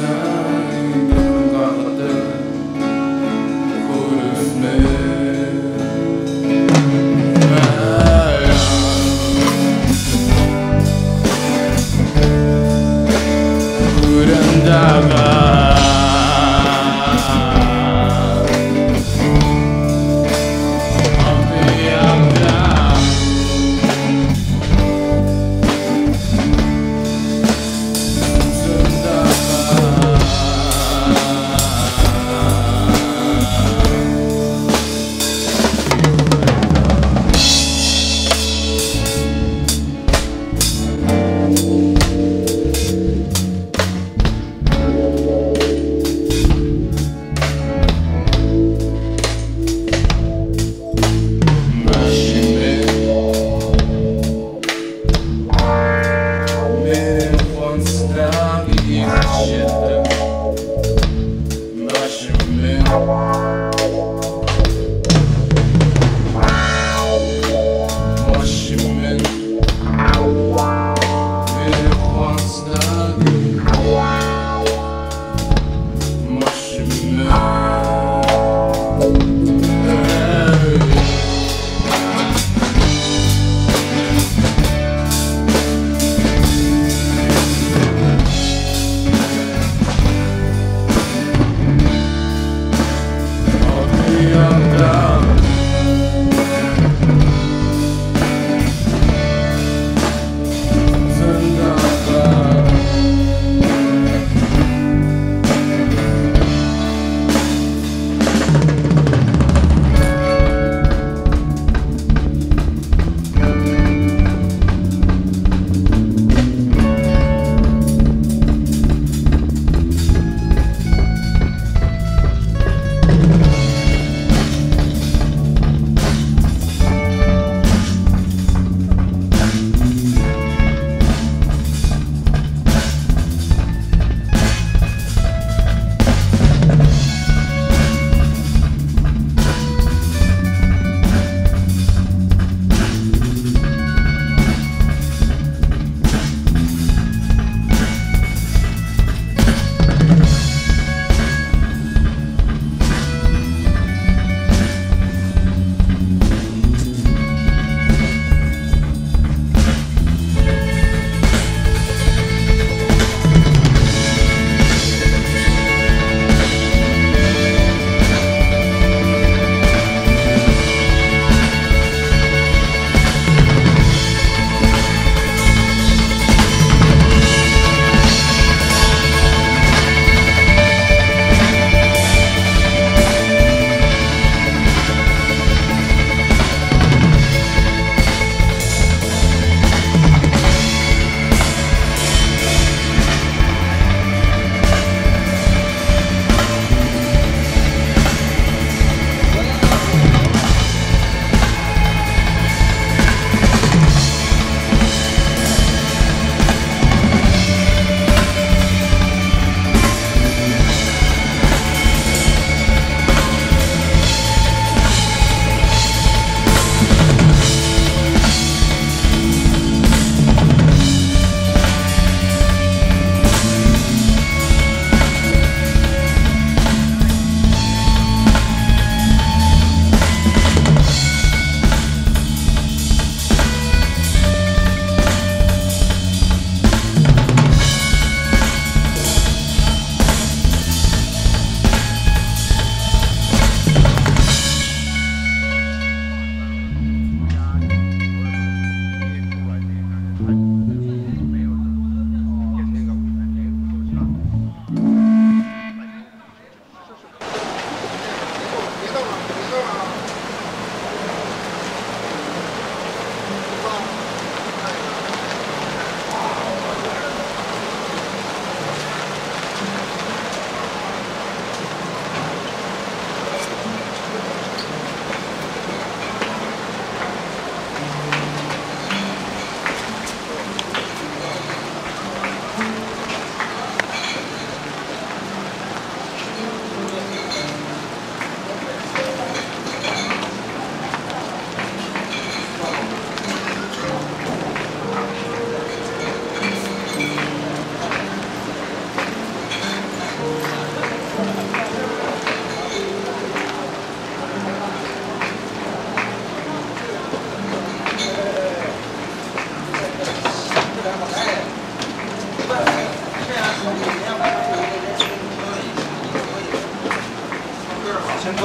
sun.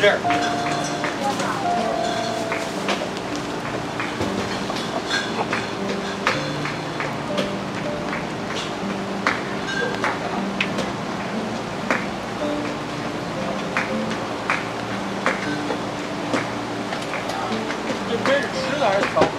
这儿。这是吃的还是少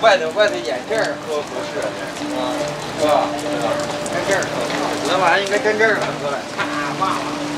外头外头眼镜儿合不适，啊，是吧？站这儿，那玩意儿应该跟这儿了，过来，啪，骂了。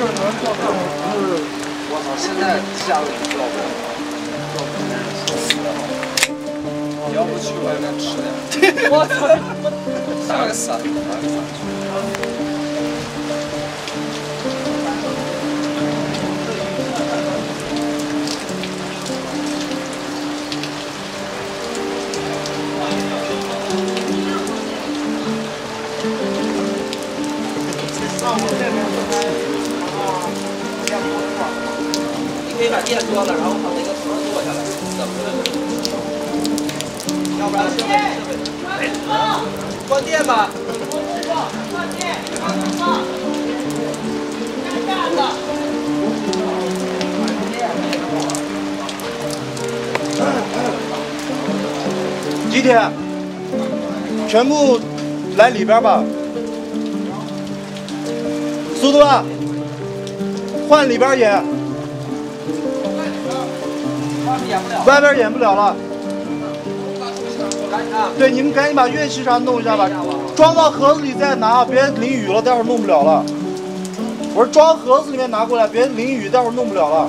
就能做到。嗯我操！现在下午钓不了，钓不了，死了。要不去外面吃点？我操！打个伞，打个伞。你把电关了，然后把那个绳坐下来，怎么的？要不然设备设备，关电吧。关电，关电。干了。几天？全部来里边吧。速度啊！换里边演，外边演不了了。对，你们赶紧把乐器啥弄一下吧，装到盒子里再拿，别淋雨了，待会儿弄不了了。我说装盒子里面拿过来，别淋雨，待会儿弄不了了。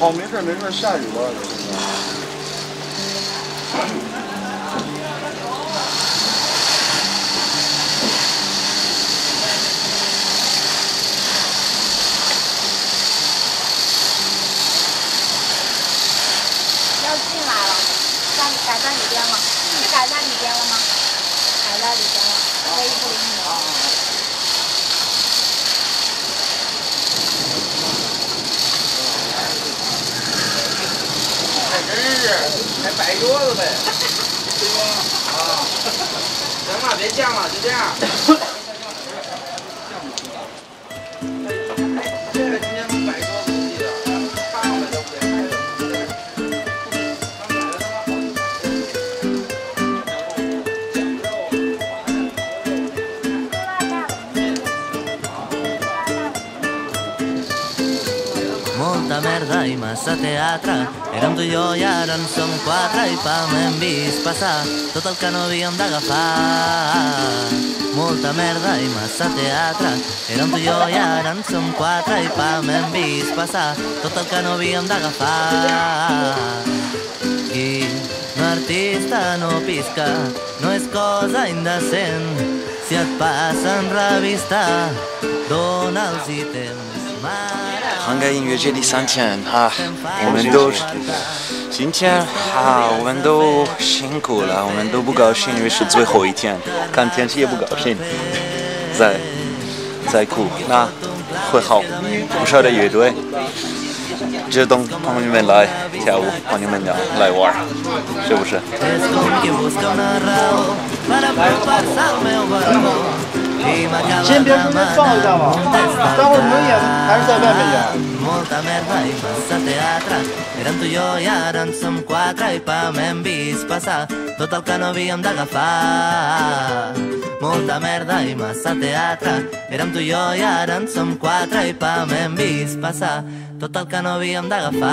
好，没事没事下雨了。摆桌子呗，对吧？啊，行了，别犟了，就这样。merda i massa teatre. Érem tu i jo i ara en som quatre i pam hem vist passar tot el que no havíem d'agafar. Molta merda i massa teatre. Érem tu i jo i ara en som quatre i pam hem vist passar tot el que no havíem d'agafar. I un artista no pisca, no és cosa indecent. Si et passen revista, dona'ls-hi temps. Mare, 杭盖音乐节第三天啊，我们都是今天啊，我们都辛苦了，我们都不高兴，因为是最后一天，看天气也不高兴，再再哭，那会好。不少的乐队，这等朋友们来跳舞，朋友们要来玩，是不是？com qui busca una raó per apropar-se al meu balcó. I m'acaba 先别顺便放一下吧，待会儿门演还是在外面演。 Molta merda i massa teatre. Érem tu i jo i ara en som quatre i pam hem vist passar tot el que no havíem d'agafar. Molta merda i massa teatre. Érem tu i jo i ara en som quatre i pam hem vist passar tot el que no havíem d'agafar.